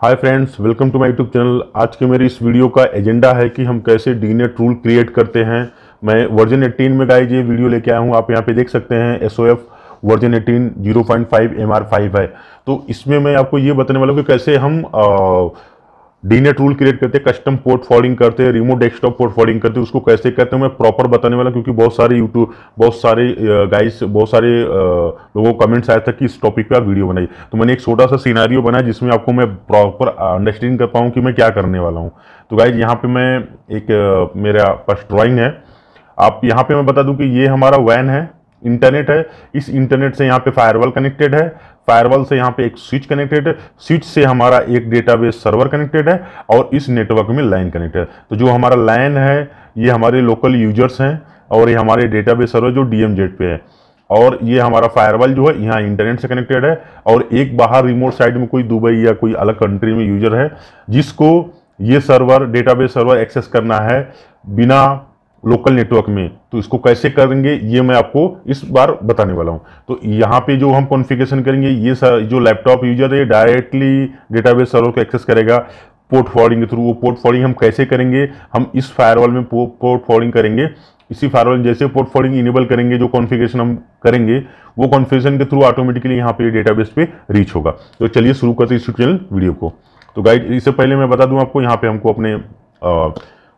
Hi friends welcome to my YouTube channel. आज के मेरे इस वीडियो का एजेंडा है कि हम कैसे डीनेट रूल क्रिएट करते हैं। मैं वर्जन 18 में गाइज़ ये वीडियो लेके आया हूँ आप यहाँ पे देख सकते हैं SOF वर्जन 18 0.5 एम है। तो इसमें मैं आपको ये बताने वाला हूँ कि कैसे हम आ, डीनेट रूल क्रिएट करते हैं कस्टम पोर्ट फॉर्डिंग करते हैं रिमोट डेस्कटॉप पोर्ट फॉर्डिंग करते हैं, उसको कैसे करते हैं, मैं प्रॉपर बताने वाला क्योंकि बहुत सारे यूट्यूब बहुत सारे गाइस बहुत सारे लोगों को कमेंट्स आया था कि इस टॉपिक पे आप वीडियो बनाइए। तो मैंने एक छोटा सा सीनारियो बनाया जिसमें आपको मैं प्रॉपर अंडरस्टैंडिंग कर पाऊँ कि मैं क्या करने वाला हूँ। तो गाइज़ यहाँ पे मैं एक मेरा पास ड्रॉइंग है। आप यहाँ पे मैं बता दूँ कि ये हमारा वैन है इंटरनेट है, इस इंटरनेट से यहाँ पे फायरवॉल कनेक्टेड है। फायरवॉल से यहाँ पे एक स्विच कनेक्टेड है। स्विच से हमारा एक डेटाबेस सर्वर कनेक्टेड है और इस नेटवर्क में लाइन कनेक्टेड है। तो जो हमारा लाइन है, ये हमारे लोकल यूज़र्स हैं और ये हमारे डेटाबेस सर्वर जो डीएमजेड पे है। और ये हमारा फायरवॉल जो है, यहाँ इंटरनेट से कनेक्टेड है और एक बाहर रिमोट साइड में कोई दुबई या कोई अलग कंट्री में यूज़र है, जिसको ये सर्वर डेटाबेस सर्वर एक्सेस करना है बिना लोकल नेटवर्क में। तो इसको कैसे करेंगे, ये मैं आपको इस बार बताने वाला हूँ। तो यहाँ पे जो हम कॉन्फ़िगरेशन करेंगे, ये जो लैपटॉप यूज़र है डायरेक्टली डेटाबेस सर्वर को एक्सेस करेगा। पोर्ट फॉर्डिंग के थ्रू वो पोर्ट फॉर्डिंग हम कैसे करेंगे, हम इस फायरवॉल में पोर्ट फॉर्डिंग करेंगे। इसी फायरवॉल जैसे पोर्ट फॉर्डिंग इनेबल करेंगे, जो कॉन्फ़िगरेशन हम करेंगे, वो कॉन्फ़िगरेशन के थ्रू ऑटोमेटिकली यहाँ पे डेटाबेस पे रीच होगा। तो चलिए शुरू करते इस ट्यूटोरियल वीडियो को। तो गाइड इससे पहले मैं बता दूँ आपको, यहाँ पे हमको अपने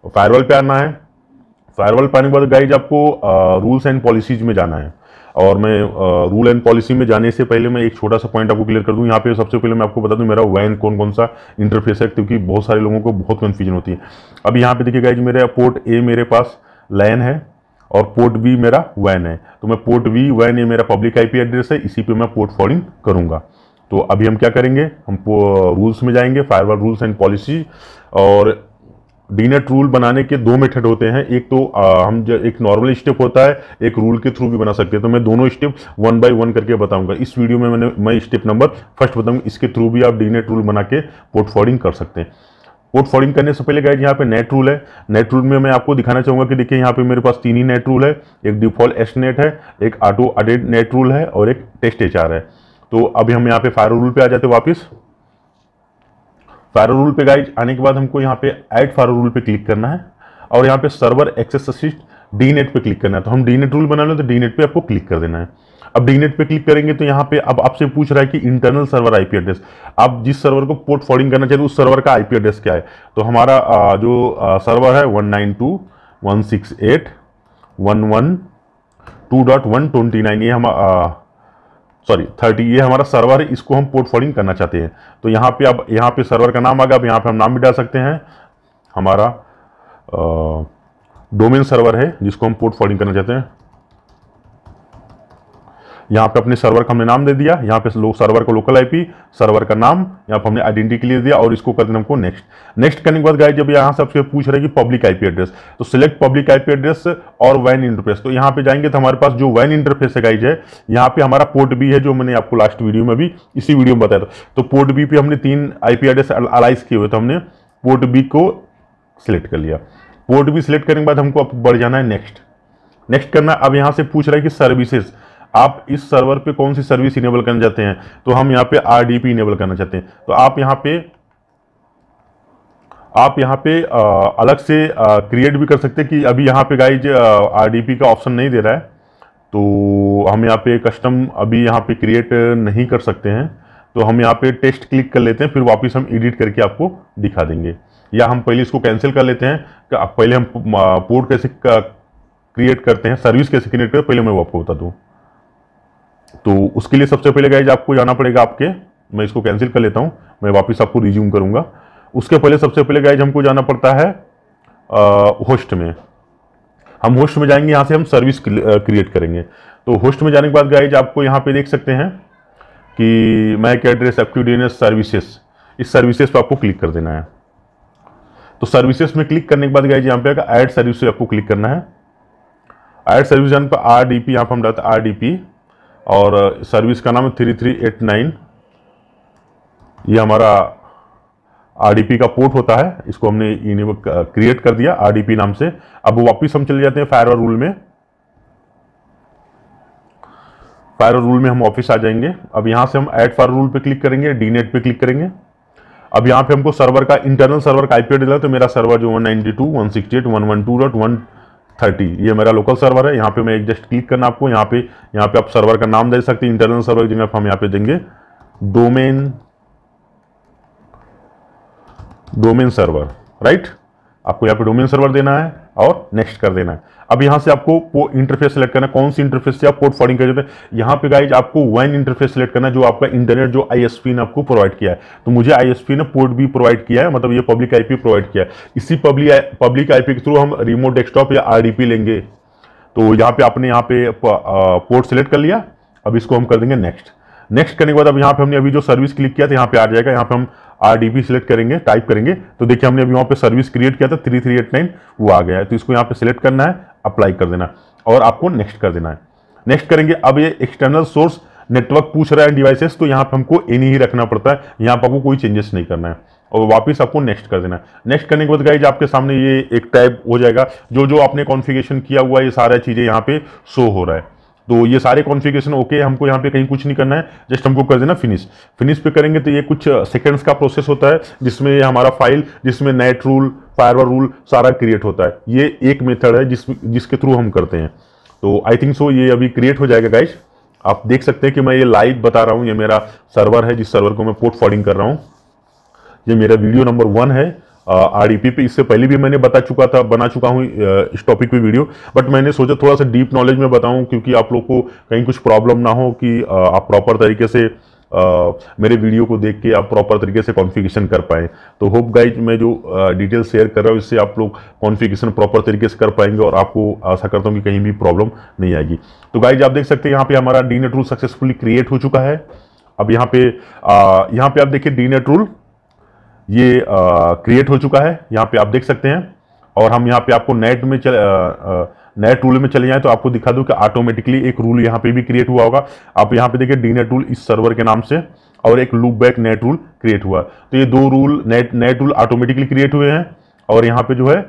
फायरवॉल पे आना है। फायरवॉल पाने के बाद गाइज़ आपको रूल्स एंड पॉलिसीज़ में जाना है। और मैं रूल एंड पॉलिसी में जाने से पहले मैं एक छोटा सा पॉइंट आपको क्लियर कर दूँ। यहाँ पे सबसे पहले मैं आपको बता दूँ, मेरा वैन कौन कौन सा इंटरफेस है, क्योंकि बहुत सारे लोगों को बहुत कन्फ्यूज़न होती है। अब यहाँ पे देखिए गाइज़ मेरा पोर्ट ए मेरे पास लैन है और पोर्ट बी मेरा वैन है। तो मैं पोर्ट वी वैन ये मेरा पब्लिक आईपी एड्रेस है, इसी पे मैं पोर्ट फॉर्डिंग करूँगा। तो अभी हम क्या करेंगे? हम रूल्स में जाएँगे फायरवॉल रूल्स एंड पॉलिसी और डीनेट रूल बनाने के दो मेथड होते हैं। एक तो आ, हम जो एक नॉर्मल स्टेप होता है एक रूल के थ्रू भी बना सकते हैं। तो मैं दोनों स्टेप वन बाय वन करके बताऊँगा। इस वीडियो में मैंने मैं स्टेप नंबर फ़र्स्ट बताऊँगा। इसके थ्रू भी आप डीनेट रूल बना के पोर्ट कर सकते हैं। पोर्ट करने से पहले गाइज़ यहाँ पे नेट रूल है। नेट रूल में मैं आपको दिखाना चाहूँगा कि देखिए यहाँ पे मेरे पास तीन ही नेट रूल है। एक डिफ़ॉल्ट एस नेट है एक ऑटो अडेड नेट रूल है और एक टेस्ट एचआर है। तो अभी हम यहाँ पे फायर रूल पे आ जाते वापिस। फायर रूल पे गाइड आने के बाद हमको यहाँ पे ऐड फायर रूल पे क्लिक करना है और यहाँ पे server access assist D NAT पर क्लिक करना है। तो हम डी नेट रूल बना लें तो डी नेट पर आपको क्लिक कर देना है। अब डी नेट पर क्लिक करेंगे तो यहाँ पे अब आपसे पूछ रहा है कि इंटरनल सर्वर आईपी एड्रेस आप जिस सर्वर को पोर्ट फॉर्डिंग करना चाहते उस सर्वर का आईपी एड्रेस क्या है? तो हमारा जो सर्वर है one nine two one six eight one one two dot one twenty nine ये हम सॉरी थर्टी ये हमारा सर्वर है इसको हम पोर्ट फॉर्डिंग करना चाहते हैं। तो यहाँ पे अब यहाँ पे सर्वर का नाम आ गया अब यहाँ पे हम नाम भी डाल सकते हैं। हमारा डोमेन सर्वर है, जिसको हम पोर्ट फॉर्डिंग करना चाहते हैं। यहाँ पे अपने सर्वर का हमने नाम दे दिया, यहाँ पे लोग सर्वर का लोकल आईपी सर्वर का नाम, यहाँ पे हमने आइडेंटिटी ले दिया और इसको कर देना हमको नेक्स्ट नेक्स्ट करने के बाद गाइज़ जब यहाँ सबसे पूछ रहे कि पब्लिक आईपी एड्रेस तो सिलेक्ट पब्लिक आईपी एड्रेस और वैन इंटरफेस तो यहाँ पे जाएँगे तो हमारे पास जो वैन इंटरफेस है गाइज़ है यहाँ पे हमारा पोर्ट बी है जो मैंने आपको लास्ट वीडियो में भी इसी वीडियो में बताया था. तो पोर्ट बी पे हमने तीन आईपी एड्रेस अलाइज किए हुए तो हमने पोर्ट बी को सिलेक्ट कर लिया. पोर्ट बी सिलेक्ट करने के बाद हमको बढ़ जाना है नेक्स्ट नेक्स्ट करना, अब यहाँ से पूछ रहा है कि सर्विसेज़ आप इस सर्वर पे कौन सी सर्विस इनेबल करना चाहते हैं? तो हम यहाँ पे आरडीपी इनेबल करना चाहते हैं। तो आप यहाँ पे आप यहाँ पे आ, अलग से क्रिएट भी कर सकते हैं कि अभी यहाँ पे गाइज़ आरडीपी का ऑप्शन नहीं दे रहा है। तो हम यहाँ पे कस्टम अभी यहाँ पे क्रिएट नहीं कर सकते हैं। तो हम यहाँ पे टेस्ट क्लिक कर लेते हैं फिर वापस हम एडिट करके आपको दिखा देंगे। या हम पहले इसको कैंसिल कर लेते हैं। पहले हम पोर्ट कैसे क्रिएट करते हैं सर्विस कैसे क्रिएट करते हैं पहले मैं वो आपको बता दूँ। तो उसके लिए सबसे पहले गाइज़ आपको जाना पड़ेगा आपके, मैं इसको कैंसिल कर लेता हूँ, मैं वापस आपको रिज्यूम करूँगा। उसके पहले सबसे पहले गाइज़ हमको जाना पड़ता है होस्ट में। हम होस्ट में जाएँगे, यहाँ से हम सर्विस क्रिएट करेंगे। तो होस्ट में जाने के बाद गाइज़ आपको यहाँ पे देख सकते हैं कि MAC address active D services इस सर्विसेज़ पर आपको क्लिक कर देना है। तो सर्विसेज़ में क्लिक करने के बाद गाइज़ यहाँ पे ऐड सर्विस आपको क्लिक करना है। ऐड सर्विस जाने पर आर डी पी यहाँ पर हम डालते हैं आर डी पी और सर्विस का नाम है थ्री थ्री एट नाइन ये हमारा आरडीपी का पोर्ट होता है। इसको हमने क्रिएट कर दिया आरडीपी नाम से। अब वापस हम चले जाते हैं फायर रूल में। फायर रूल में हम ऑफ़िस आ जाएँगे। अब यहाँ से हम ऐड फायर रूल पे क्लिक करेंगे डी नेट पे क्लिक करेंगे। अब यहाँ पे हमको सर्वर का इंटरनल सर्वर का आईपी एड्रेस तो मेरा सर्वर जो one ninety two one sixty eight one one two dot one thirty ये मेरा लोकल सर्वर है, यहाँ पे मैं एक जस्ट क्लिक करना आपको, यहाँ पे यहाँ पे आप सर्वर का नाम दे सकते हैं इंटरनल सर्वर की जगह हम यहाँ पे देंगे। डोमेन डोमेन सर्वर राइट आपको यहाँ पे डोमेन सर्वर देना है। और नेक्स्ट कर देना है। अब यहाँ से आपको इंटरफेस सेलेक्ट करना है। कौन सी इंटरफेस से आप पोर्ट फॉर्डिंग कर देते हैं यहाँ पे गाइज़ आपको वन इंटरफेस सेलेक्ट करना है, जो आपका इंटरनेट जो आईएसपी ने आपको प्रोवाइड किया है। तो मुझे आईएसपी ने पोर्ट भी प्रोवाइड किया है मतलब ये पब्लिक आईपी प्रोवाइड किया है। इसी पब्लिक पब्लिक आईपी के थ्रू हम रिमोट डेस्कटॉप या आरडीपी लेंगे। तो यहाँ पे आपने यहाँ पे पोर्ट सेलेक्ट कर लिया। अब इसको हम कर देंगे नेक्स्ट नेक्स्ट करने के बाद अब यहाँ पे हमने अभी जो सर्विस क्लिक किया था, यहाँ पे आ जाएगा। यहाँ पे हम आर सिलेक्ट करेंगे टाइप करेंगे तो देखिए हमने अभी वहाँ पे सर्विस क्रिएट किया था थ्री थ्री एट नाइन वो आ गया है। तो इसको यहाँ पे सिलेक्ट करना है अप्लाई कर देना और आपको नेक्स्ट कर देना है। नेक्स्ट करेंगे, अब ये एक्सटर्नल सोर्स नेटवर्क पूछ रहा है डिवाइसेस तो यहाँ पर हमको एनी ही रखना पड़ता है, यहाँ पर आपको कोई चेंजेस नहीं करना है। और वापस आपको नेक्स्ट कर देना है। नेक्स्ट करने के बाद गाइज़ आपके सामने ये एक टैब हो जाएगा जो जो आपने कॉन्फ़िगरेशन किया हुआ ये सारा चीज़ें यहाँ पे शो हो रहा है। तो ये सारे कॉन्फ़िगरेशन ओके हमको यहाँ पे कहीं कुछ नहीं करना है। जस्ट हमको कर देना फिनिश फिनिश पे करेंगे तो ये कुछ सेकंड्स का प्रोसेस होता है, जिसमें ये हमारा फ़ाइल जिसमें नेट रूल फायरवर रूल सारा क्रिएट होता है। ये एक मेथड है जिस, जिसके थ्रू हम करते हैं। तो आई थिंक सो ये अभी क्रिएट हो जाएगा गाइज़ आप देख सकते हैं कि मैं ये लाइव बता रहा हूँ। ये मेरा सर्वर है, जिस सर्वर को मैं पोर्ट फॉर्डिंग कर रहा हूँ। ये मेरा वीडियो नंबर वन है। आर पे इससे पहले भी मैंने बता चुका था बना चुका हूँ इस टॉपिक पे वीडियो बट मैंने सोचा थोड़ा सा डीप नॉलेज में बताऊँ क्योंकि आप लोग को कहीं कुछ प्रॉब्लम ना हो कि आप प्रॉपर तरीके से आ, मेरे वीडियो को देख के आप प्रॉपर तरीके से कॉन्फ़िगरेशन कर पाएँ। तो होप गाइज़ मैं जो डिटेल शेयर कर रहा हूँ इससे आप लोग कॉन्फ़िगरेशन प्रॉपर तरीके से कर पाएँगे और आपको आशा करता हूँ कि कहीं भी प्रॉब्लम नहीं आएगी। तो गाइज़ आप देख सकते हैं यहाँ पे हमारा D NAT rule successfully create हो चुका है। अब यहाँ पे आ, यहाँ पे आप देखिए डी नेट रूल ये क्रिएट हो चुका है, यहाँ पे आप देख सकते हैं। और हम यहाँ पे आपको नेट में चल नेट रूल में चले जाएँ तो आपको दिखा दूँ कि ऑटोमेटिकली एक रूल यहाँ पे भी क्रिएट हुआ होगा। आप यहाँ पे देखिए डी नेट रूल इस सर्वर के नाम से और एक loop back NAT rule create हुआ। तो ये दो rule NAT NAT rule automatically create हुए हैं और यहाँ पे जो है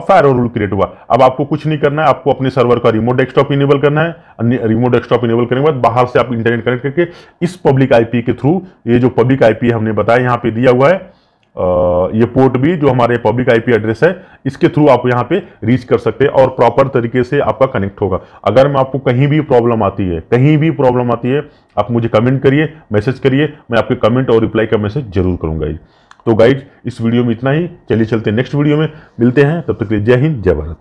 फायर रूल क्रिएट हुआ। अब आपको कुछ नहीं करना है, आपको अपने सर्वर का रिमोट डेस्कटॉप इनेबल करना है। रिमोट डेस्कटॉप इनेबल करने के बाद बाहर से आप इंटरनेट कनेक्ट करके इस पब्लिक आईपी के थ्रू ये जो पब्लिक आईपी हमने बताया, यहाँ पे दिया हुआ है ये पोर्ट भी जो हमारे पब्लिक आईपी एड्रेस है, इसके थ्रू आप यहाँ पे रीच कर सकते हैं और प्रॉपर तरीके से आपका कनेक्ट होगा। अगर मैं आपको कहीं भी प्रॉब्लम आती है, कहीं भी प्रॉब्लम आती है, आप मुझे कमेंट करिए मैसेज करिए, मैं आपके कमेंट और रिप्लाई का मैसेज ज़रूर करूँगा तो गाइज़ इस वीडियो में इतना ही। चलिए चलते नेक्स्ट वीडियो में। मिलते हैं, तब तक के लिए जय हिंद, जय भारत।